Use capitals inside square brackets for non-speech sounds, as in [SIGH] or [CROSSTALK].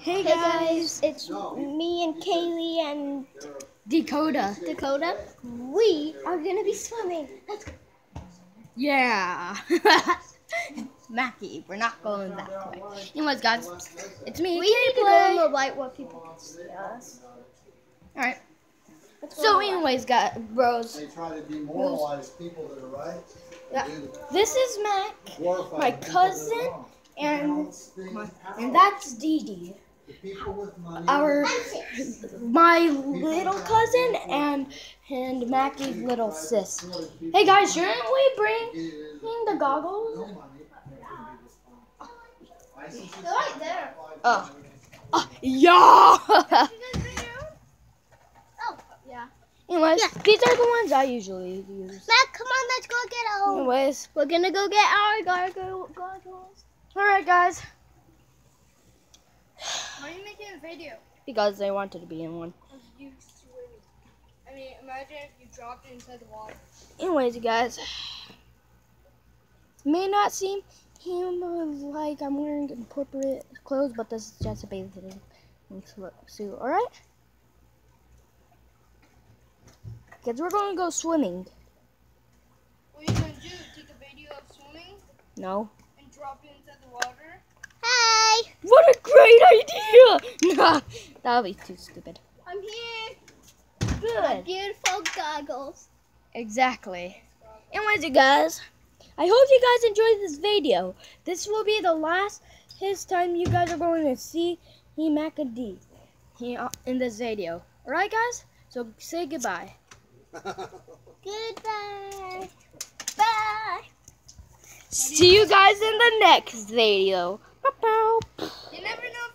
Hey Hey guys, guys, it's me and Kaylee and Dakota. Dakota. We are gonna be swimming. Let's go. Yeah. [LAUGHS] Mackie, we're not going that way. Anyways, guys, it's me. We need to go on the light where people can see us. All right. So, on the light. anyways, guys, bros, They try to demoralize people that are right. Yeah. this is Mac, my people that are cousin, and my, and that's Dee Dee. The people with money. Our my little cousin and and Mackie's little sis. Hey guys, shouldn't we bring bring the goggles? They can be responsible. License is They're right there. Oh. Oh, yeah. [LAUGHS] Oh, yeah. Anyways, these are the ones I usually use. Matt, come on, let's go get our. Anyways, We're gonna go get our gargle goggles. all right, guys, Why are you making a video because they wanted to be in one. you swimming? I mean, imagine if you dropped it inside the water. Anyways, you guys, may not seem him like I'm wearing appropriate clothes, but this is just a bathing suit. All right, kids, we're going to go swimming. What are you gonna do? Take a video of swimming No. and drop it inside the water? Hey, What a great idea! That would be too stupid. I'm here. Good. My beautiful goggles. Exactly. Anyways, you guys, I hope you guys enjoyed this video. This will be the last his time you guys are going to see he Mac and Dee here in this video. Alright, guys? So say goodbye. [LAUGHS] Goodbye. Bye. See you guys in the next video. Bye-bye. You never know